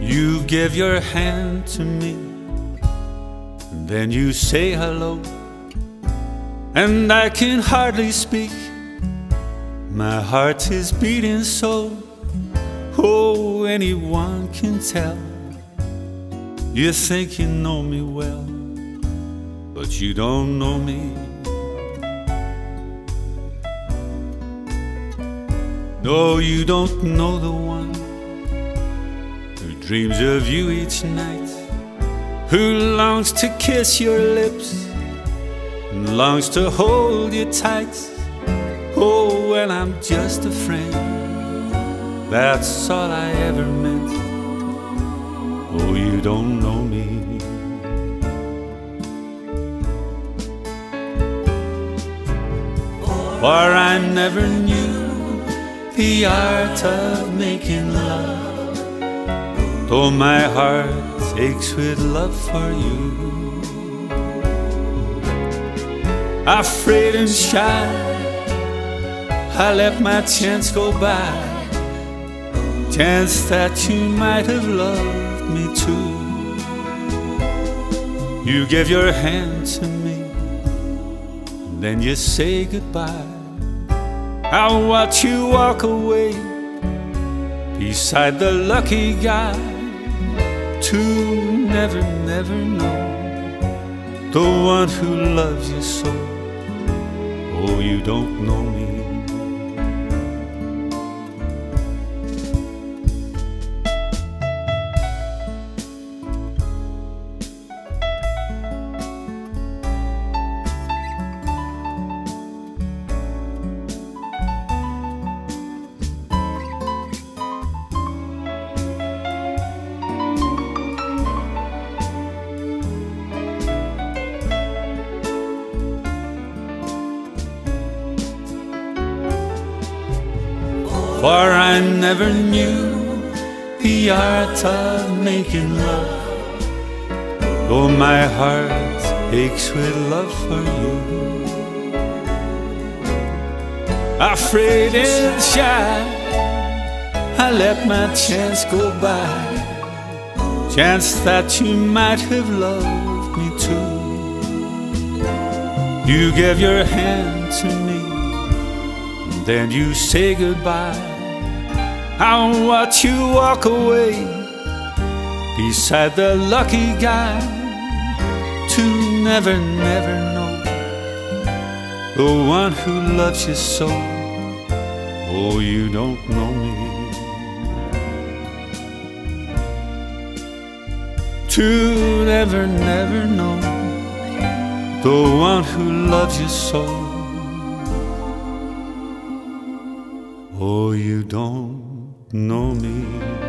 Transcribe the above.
You give your hand to me, then you say hello, and I can hardly speak. My heart is beating so, oh, anyone can tell. You think you know me well, but you don't know me. No, you don't know the one who dreams of you each night, who longs to kiss your lips and longs to hold you tight. Oh, well, I'm just a friend, that's all I ever meant. Oh, you don't know me. For I never knew the art of making love. Though my heart aches with love for you. Afraid and shy, I let my chance go by. Chance that you might have loved me too. You give your hand to me, then you say goodbye. I watch you walk away beside the lucky guy to never, never know the one who loves you so. Oh, you don't know me. For I never knew the art of making love. Though my heart aches with love for you. Afraid and shy, I let my chance go by. Chance that you might have loved me too. You gave your hand to me, then you say goodbye. I watch you walk away beside the lucky guy to never, never know the one who loves you so. Oh, you don't know me. To never, never know the one who loves you so. Oh, you don't know me.